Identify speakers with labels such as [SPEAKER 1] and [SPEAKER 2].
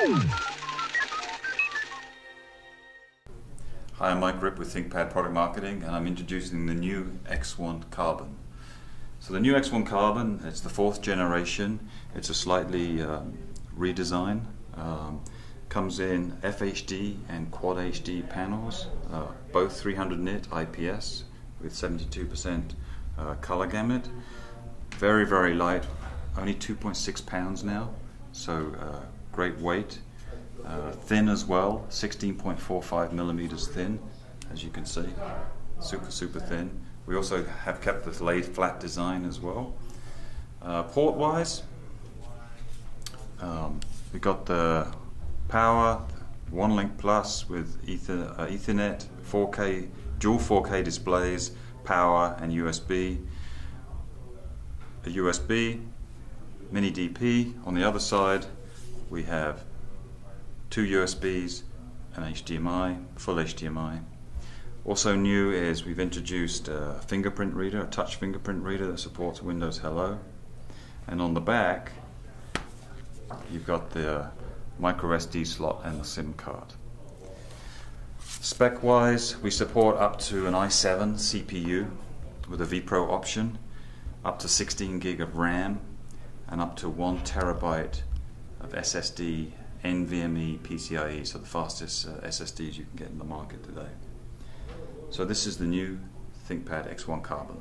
[SPEAKER 1] Hi, I'm Mike Rip with ThinkPad Product Marketing and I'm introducing the new X1 Carbon. So the new X1 Carbon, it's the fourth generation. It's a slightly um, redesign. Um, comes in FHD and Quad HD panels, uh, both 300 nit IPS with 72% uh, color gamut. Very, very light, only 2.6 pounds now, so uh, great weight. Uh, thin as well, 16.45 millimeters thin, as you can see. Super, super thin. We also have kept the laid flat design as well. Uh, port wise, um, we got the power, OneLink plus with Ether, uh, Ethernet, 4K, dual 4K displays, power and USB. A USB, mini DP. On the other side, we have two USBs, an HDMI, full HDMI. Also new is we've introduced a fingerprint reader, a touch fingerprint reader that supports Windows Hello. And on the back, you've got the micro SD slot and the SIM card. Spec wise, we support up to an i7 CPU with a vPro option, up to 16 gig of RAM, and up to one terabyte of SSD NVMe PCIe, so the fastest uh, SSDs you can get in the market today. So this is the new ThinkPad X1 Carbon.